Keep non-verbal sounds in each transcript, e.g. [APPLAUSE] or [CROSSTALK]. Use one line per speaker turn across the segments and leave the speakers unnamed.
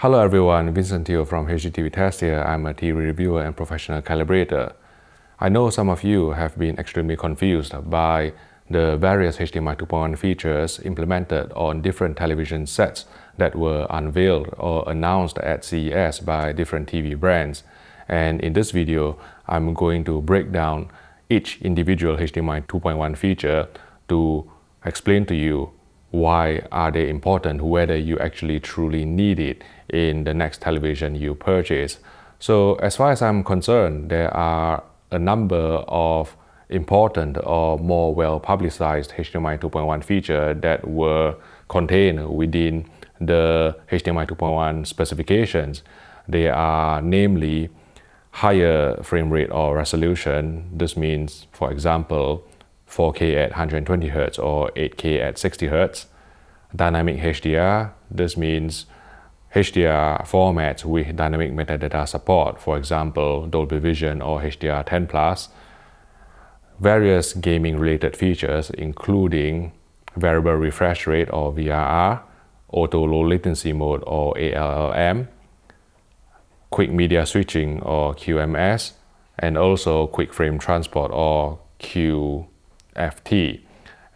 Hello everyone, Vincent Teoh from HDTV Test here. I'm a TV reviewer and professional calibrator. I know some of you have been extremely confused by the various HDMI 2.1 features implemented on different television sets that were unveiled or announced at CES by different TV brands. And in this video, I'm going to break down each individual HDMI 2.1 feature to explain to you why are they important, whether you actually truly need it in the next television you purchase. So as far as I'm concerned, there are a number of important or more well publicized HDMI 2.1 feature that were contained within the HDMI 2.1 specifications. They are namely higher frame rate or resolution. This means, for example, 4K at 120 Hz or 8K at 60 Hz. Dynamic HDR, this means HDR formats with dynamic metadata support, for example, Dolby Vision or HDR10 Plus. Various gaming related features including variable refresh rate or VRR, auto low latency mode or ALLM, quick media switching or QMS, and also quick frame transport or QFT.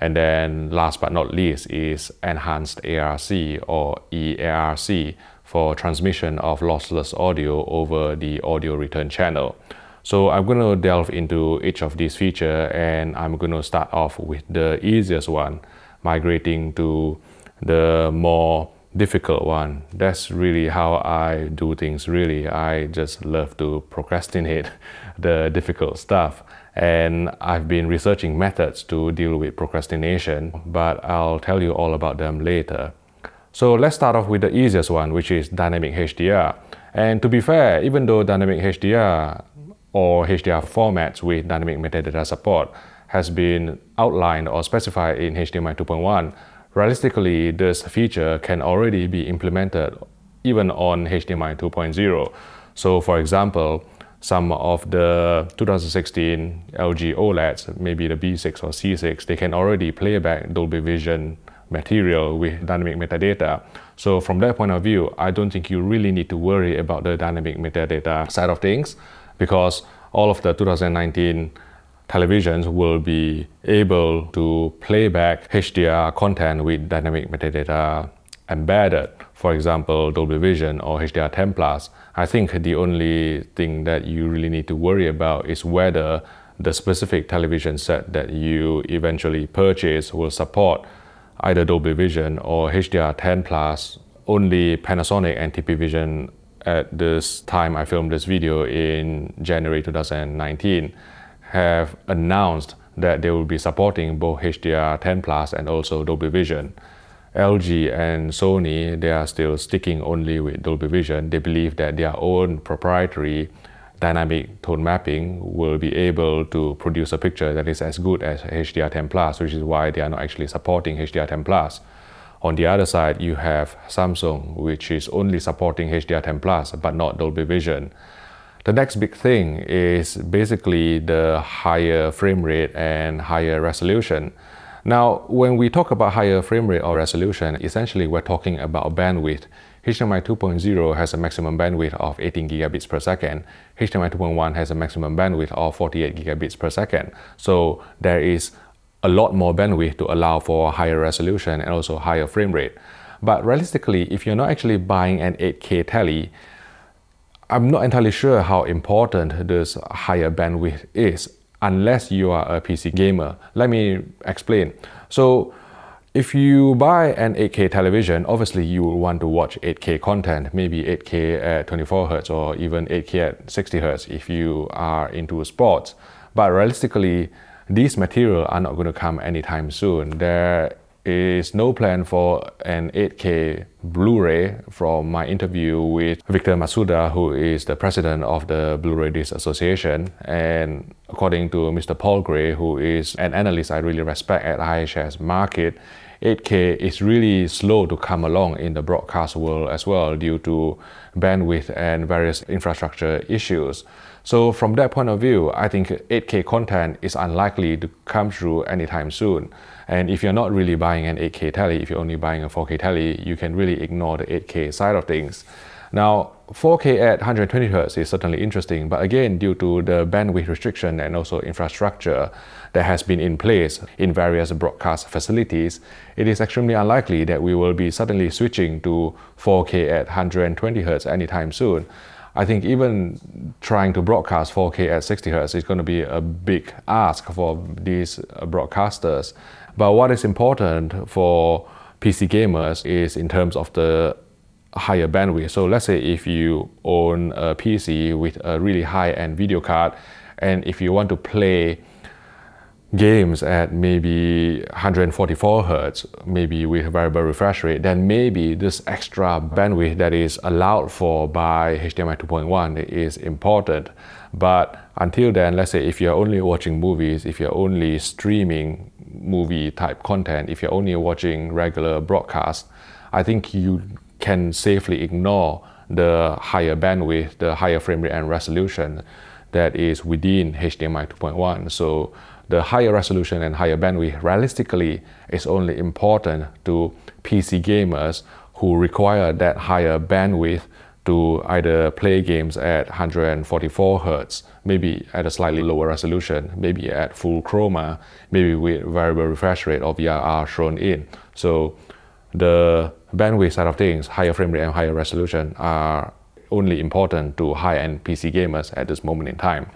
And then last but not least is enhanced ARC or EARC for transmission of lossless audio over the audio return channel. So I'm going to delve into each of these features and I'm going to start off with the easiest one, migrating to the more difficult one. That's really how I do things really. I just love to procrastinate [LAUGHS] the difficult stuff and I've been researching methods to deal with procrastination, but I'll tell you all about them later. So let's start off with the easiest one, which is dynamic HDR. And to be fair, even though dynamic HDR or HDR formats with dynamic metadata support has been outlined or specified in HDMI 2.1, realistically this feature can already be implemented even on HDMI 2.0. So for example, some of the 2016 LG OLEDs, maybe the B6 or C6, they can already play back Dolby Vision material with dynamic metadata. So from that point of view, I don't think you really need to worry about the dynamic metadata side of things because all of the 2019 televisions will be able to play back HDR content with dynamic metadata embedded, for example, Dolby Vision or HDR10 Plus, I think the only thing that you really need to worry about is whether the specific television set that you eventually purchase will support either Dolby Vision or HDR10 Plus. Only Panasonic and TP Vision at this time I filmed this video in January 2019 have announced that they will be supporting both HDR10 Plus and also Dolby Vision. LG and Sony, they are still sticking only with Dolby Vision. They believe that their own proprietary dynamic tone mapping will be able to produce a picture that is as good as HDR10+, which is why they are not actually supporting HDR10+. On the other side, you have Samsung, which is only supporting HDR10+, but not Dolby Vision. The next big thing is basically the higher frame rate and higher resolution. Now, when we talk about higher frame rate or resolution, essentially we're talking about bandwidth. HDMI 2.0 has a maximum bandwidth of 18 gigabits per second. HDMI 2.1 has a maximum bandwidth of 48 gigabits per second. So there is a lot more bandwidth to allow for higher resolution and also higher frame rate. But realistically, if you're not actually buying an 8K telly, I'm not entirely sure how important this higher bandwidth is unless you are a PC gamer. Let me explain. So if you buy an 8K television, obviously you will want to watch 8K content, maybe 8K at 24 Hz or even 8K at 60 Hz if you are into sports. But realistically, these material are not going to come anytime soon. There is no plan for an 8K Blu-ray from my interview with Victor Matsuda, who is the president of the Blu-ray Disc Association. And according to Mr. Paul Gray, who is an analyst I really respect at IHS Markit, 8K is really slow to come along in the broadcast world as well due to bandwidth and various infrastructure issues. So from that point of view, I think 8K content is unlikely to come through anytime soon. And if you're not really buying an 8K telly, if you're only buying a 4K telly, you can really ignore the 8K side of things. Now, 4K at 120 Hz is certainly interesting, but again, due to the bandwidth restriction and also infrastructure that has been in place in various broadcast facilities, it is extremely unlikely that we will be suddenly switching to 4K at 120 Hz anytime soon. I think even trying to broadcast 4K at 60 Hz is going to be a big ask for these uh, broadcasters. But what is important for PC gamers is in terms of the higher bandwidth. So let's say if you own a PC with a really high-end video card, and if you want to play games at maybe 144 hertz, maybe with variable refresh rate, then maybe this extra bandwidth that is allowed for by HDMI 2.1 is important. But until then, let's say if you're only watching movies, if you're only streaming movie type content, if you're only watching regular broadcast, I think you can safely ignore the higher bandwidth, the higher frame rate and resolution that is within HDMI 2.1. So the higher resolution and higher bandwidth realistically is only important to PC gamers who require that higher bandwidth to either play games at 144 Hz, maybe at a slightly lower resolution, maybe at full chroma, maybe with variable refresh rate or VRR shown in. So the bandwidth side of things, higher frame rate and higher resolution are only important to high-end PC gamers at this moment in time.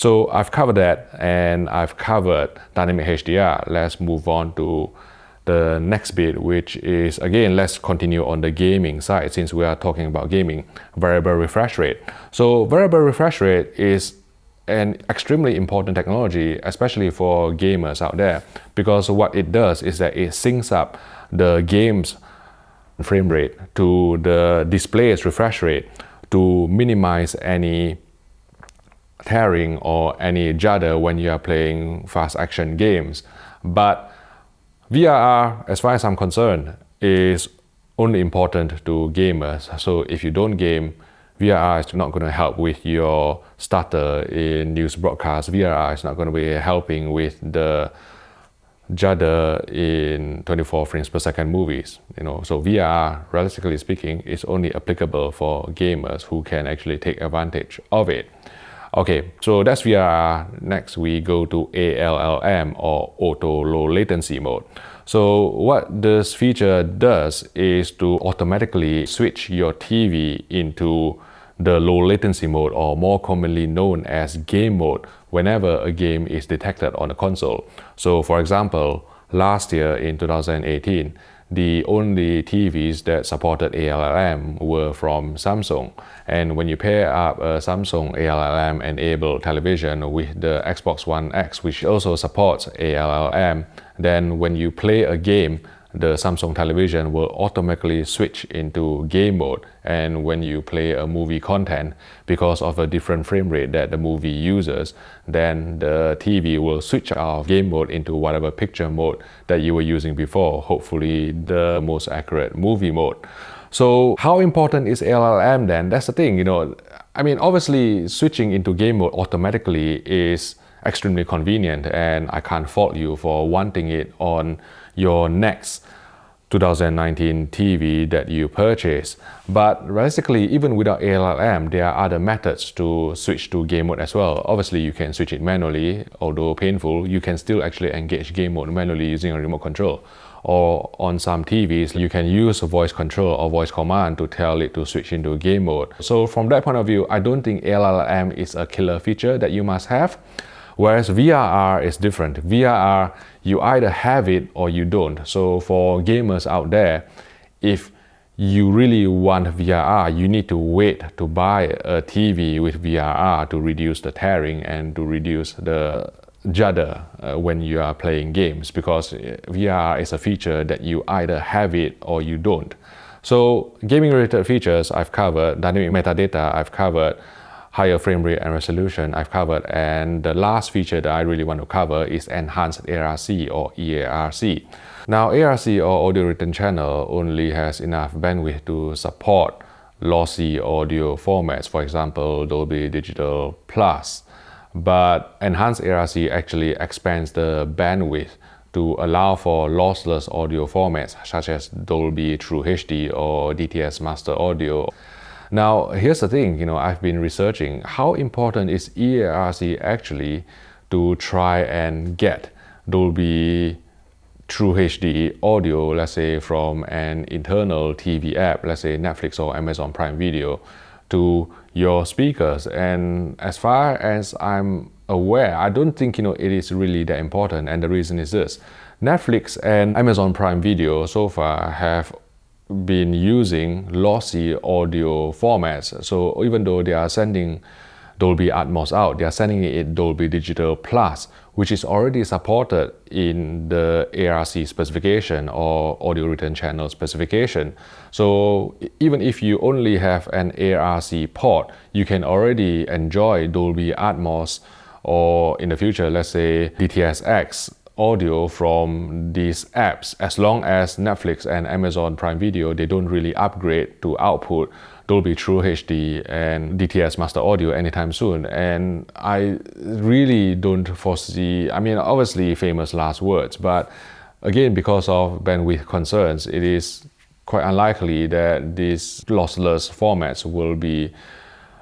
So I've covered that and I've covered dynamic HDR. Let's move on to the next bit, which is again, let's continue on the gaming side since we are talking about gaming, variable refresh rate. So variable refresh rate is an extremely important technology, especially for gamers out there, because what it does is that it syncs up the game's frame rate to the display's refresh rate to minimize any tearing or any judder when you are playing fast action games. But VRR, as far as I'm concerned, is only important to gamers. So if you don't game, VRR is not going to help with your stutter in news broadcast. VRR is not going to be helping with the judder in 24 frames per second movies. You know, so VRR, realistically speaking, is only applicable for gamers who can actually take advantage of it. Okay, so that's VRR. Next, we go to ALLM or Auto Low Latency mode. So what this feature does is to automatically switch your TV into the low latency mode or more commonly known as game mode whenever a game is detected on a console. So for example, last year in 2018, the only TVs that supported ALLM were from Samsung. And when you pair up a Samsung ALLM enabled television with the Xbox One X, which also supports ALLM, then when you play a game, the Samsung television will automatically switch into game mode and when you play a movie content because of a different frame rate that the movie uses then the TV will switch off game mode into whatever picture mode that you were using before hopefully the most accurate movie mode. So how important is LLM then? That's the thing you know. I mean obviously switching into game mode automatically is extremely convenient and I can't fault you for wanting it on your next 2019 TV that you purchase. But realistically, even without ALLM, there are other methods to switch to game mode as well. Obviously, you can switch it manually, although painful, you can still actually engage game mode manually using a remote control. Or on some TVs, you can use a voice control or voice command to tell it to switch into game mode. So from that point of view, I don't think ALLM is a killer feature that you must have. Whereas VRR is different. VRR, you either have it or you don't. So for gamers out there, if you really want VRR, you need to wait to buy a TV with VRR to reduce the tearing and to reduce the judder uh, when you are playing games because uh, VRR is a feature that you either have it or you don't. So gaming related features I've covered, dynamic metadata I've covered, higher frame rate and resolution I've covered and the last feature that I really want to cover is enhanced ARC or EARC. Now ARC or audio return channel only has enough bandwidth to support lossy audio formats, for example Dolby Digital Plus. But enhanced ARC actually expands the bandwidth to allow for lossless audio formats such as Dolby True HD or DTS Master Audio. Now, here's the thing, you know, I've been researching how important is EARC actually to try and get Dolby True HD audio, let's say from an internal TV app, let's say Netflix or Amazon Prime Video, to your speakers. And as far as I'm aware, I don't think you know it is really that important. And the reason is this: Netflix and Amazon Prime Video so far have been using lossy audio formats. So even though they are sending Dolby Atmos out, they are sending it Dolby Digital Plus, which is already supported in the ARC specification or audio return channel specification. So even if you only have an ARC port, you can already enjoy Dolby Atmos or in the future, let's say DTS:X audio from these apps. As long as Netflix and Amazon Prime Video they don't really upgrade to output Dolby True HD and DTS Master Audio anytime soon. And I really don't foresee I mean obviously famous last words but again because of bandwidth concerns it is quite unlikely that these lossless formats will be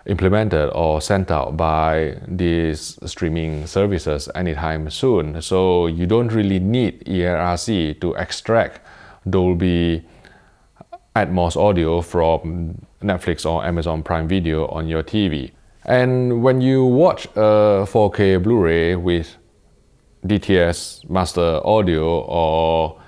implemented or sent out by these streaming services anytime soon. So you don't really need EARC to extract Dolby Atmos audio from Netflix or Amazon Prime Video on your TV. And when you watch a 4K Blu-ray with DTS Master Audio or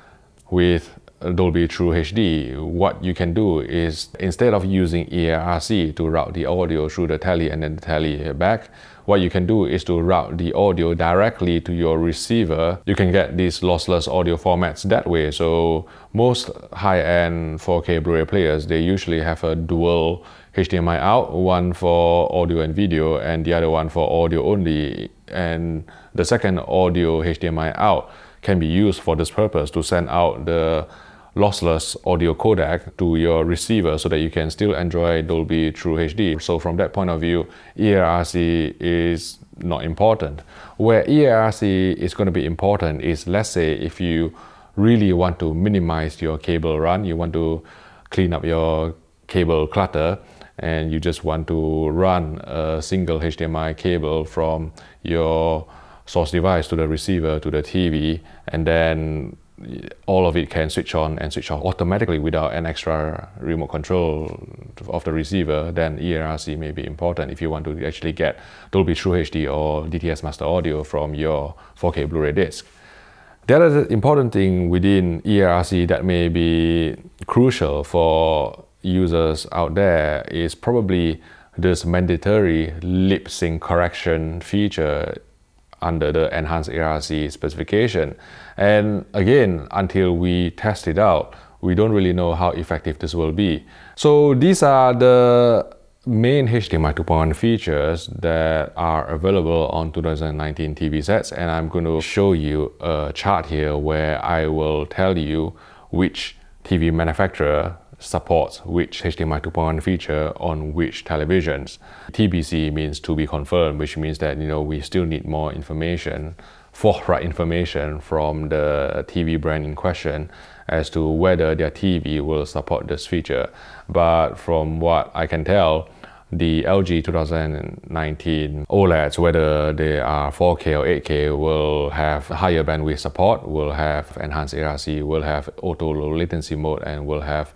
with Dolby True HD, what you can do is instead of using EARC to route the audio through the telly and then the telly back, what you can do is to route the audio directly to your receiver. You can get these lossless audio formats that way. So most high-end 4K Blu-ray players, they usually have a dual HDMI out, one for audio and video and the other one for audio only. And the second audio HDMI out can be used for this purpose to send out the lossless audio codec to your receiver so that you can still enjoy Dolby True HD. So from that point of view, EARC is not important. Where EARC is going to be important is let's say if you really want to minimize your cable run, you want to clean up your cable clutter and you just want to run a single HDMI cable from your source device to the receiver to the TV and then all of it can switch on and switch off automatically without an extra remote control of the receiver, then EARC may be important if you want to actually get Dolby True HD or DTS Master Audio from your 4K Blu-ray disc. The other important thing within EARC that may be crucial for users out there is probably this mandatory lip sync correction feature under the enhanced ARC specification. And again, until we test it out, we don't really know how effective this will be. So these are the main HDMI 2.1 features that are available on 2019 TV sets and I'm going to show you a chart here where I will tell you which TV manufacturer supports which HDMI 2.1 feature on which televisions. TBC means to be confirmed, which means that you know we still need more information, forthright information from the TV brand in question as to whether their TV will support this feature. But from what I can tell, the LG 2019 OLEDs, whether they are 4K or 8K, will have higher bandwidth support, will have enhanced ARC, will have auto low latency mode, and will have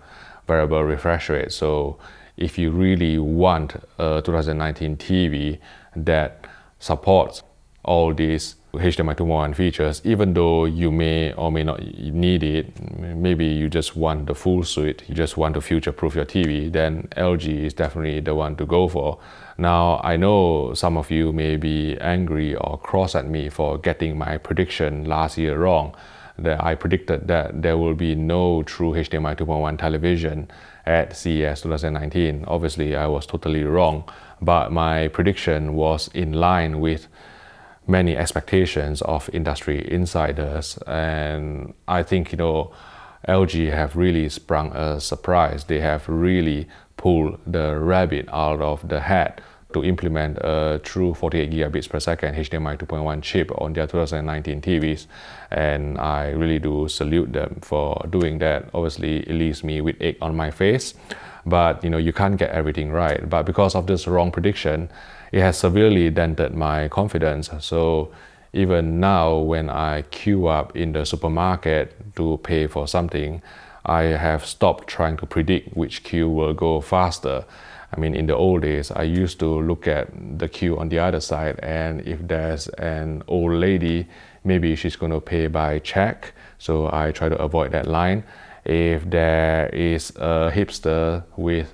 variable refresh rate. So if you really want a 2019 TV that supports all these HDMI 2.1 features, even though you may or may not need it, maybe you just want the full suite, you just want to future-proof your TV, then LG is definitely the one to go for. Now, I know some of you may be angry or cross at me for getting my prediction last year wrong, that I predicted that there will be no true HDMI 2.1 television at CES 2019. Obviously, I was totally wrong, but my prediction was in line with many expectations of industry insiders. And I think, you know, LG have really sprung a surprise. They have really pulled the rabbit out of the hat to implement a true 48 gigabits per second HDMI 2.1 chip on their 2019 TVs. And I really do salute them for doing that. Obviously, it leaves me with egg on my face, but you know, you can't get everything right. But because of this wrong prediction, it has severely dented my confidence. So even now, when I queue up in the supermarket to pay for something, I have stopped trying to predict which queue will go faster. I mean, in the old days, I used to look at the queue on the other side, and if there's an old lady, maybe she's going to pay by check. So I try to avoid that line. If there is a hipster with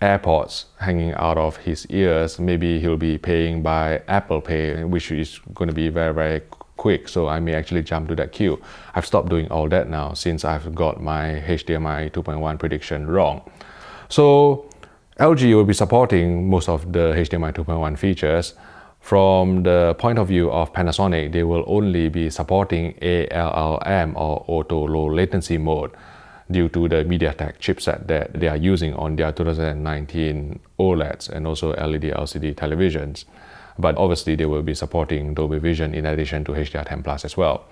AirPods hanging out of his ears, maybe he'll be paying by Apple Pay, which is going to be very, very quick. So I may actually jump to that queue. I've stopped doing all that now since I've got my HDMI 2.1 prediction wrong. So LG will be supporting most of the HDMI 2.1 features. From the point of view of Panasonic, they will only be supporting ALLM or auto low latency mode due to the MediaTek chipset that they are using on their 2019 OLEDs and also LED LCD televisions. But obviously they will be supporting Dolby Vision in addition to HDR10 Plus as well.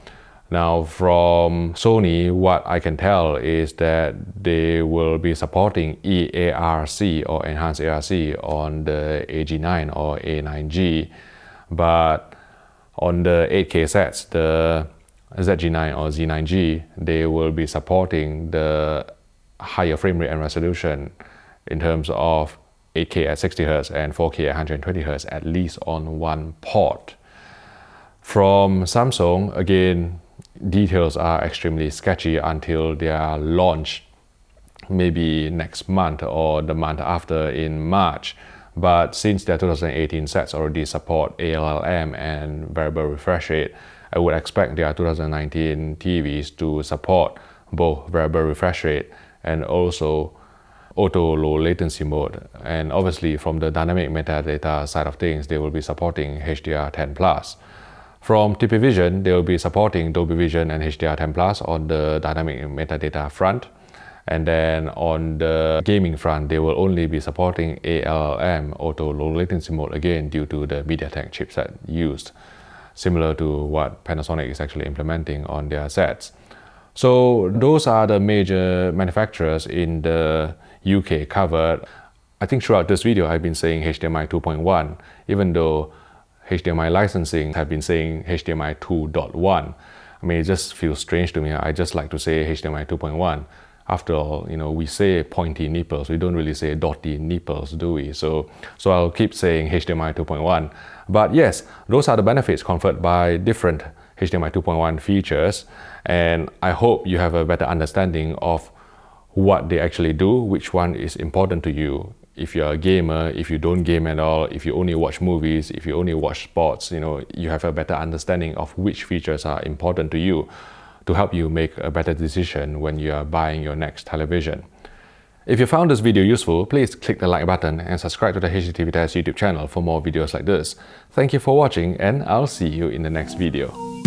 Now from Sony, what I can tell is that they will be supporting EARC or Enhanced ARC on the AG9 or A9G, but on the 8K sets, the ZG9 or Z9G, they will be supporting the higher frame rate and resolution in terms of 8K at 60 Hz and 4K at 120 Hz at least on one port. From Samsung, again, details are extremely sketchy until they are launched maybe next month or the month after in March. But since their 2018 sets already support ALLM and variable refresh rate, I would expect their 2019 TVs to support both variable refresh rate and also auto low latency mode. And obviously from the dynamic metadata side of things, they will be supporting HDR10 Plus. From TP Vision, they will be supporting Dolby Vision and HDR10 Plus on the dynamic metadata front. And then on the gaming front, they will only be supporting ALM, auto low latency mode again due to the MediaTek chipset used similar to what Panasonic is actually implementing on their sets. So those are the major manufacturers in the UK covered. I think throughout this video I've been saying HDMI 2.1, even though HDMI licensing have been saying HDMI 2.1. I mean, it just feels strange to me. I just like to say HDMI 2.1 after all, you know, we say pointy nipples, we don't really say dotty nipples, do we? So, so I'll keep saying HDMI 2.1. But yes, those are the benefits conferred by different HDMI 2.1 features. And I hope you have a better understanding of what they actually do, which one is important to you. If you're a gamer, if you don't game at all, if you only watch movies, if you only watch sports, you know, you have a better understanding of which features are important to you to help you make a better decision when you are buying your next television. If you found this video useful, please click the like button and subscribe to the HDTV Test YouTube channel for more videos like this. Thank you for watching and I'll see you in the next video.